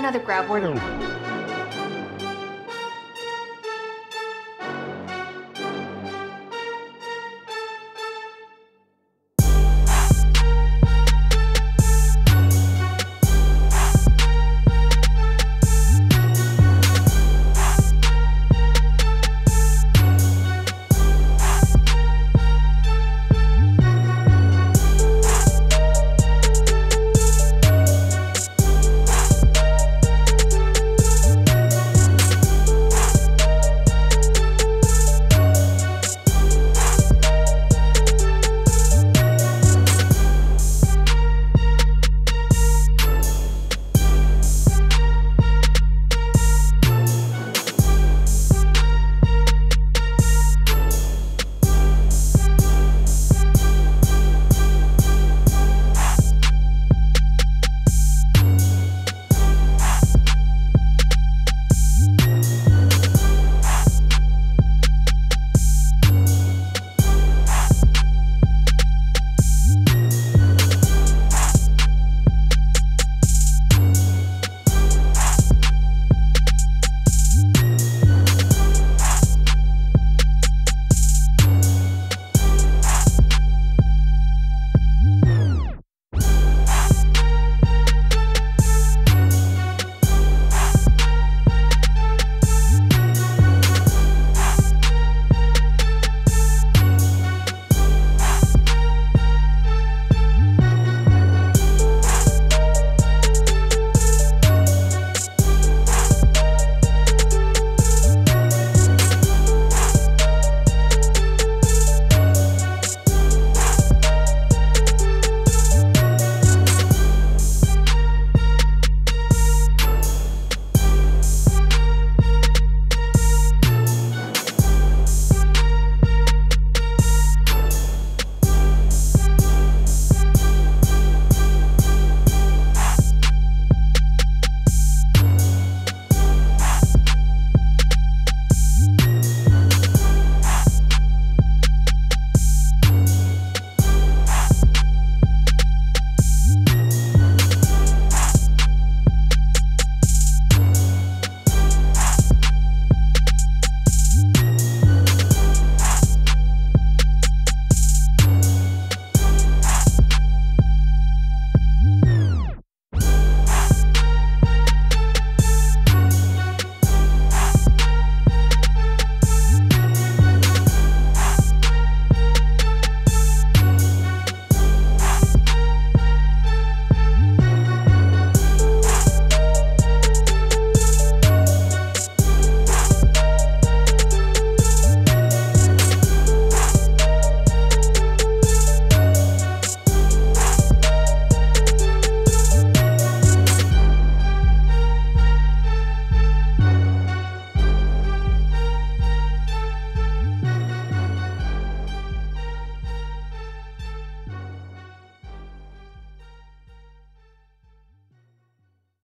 another grab. Where?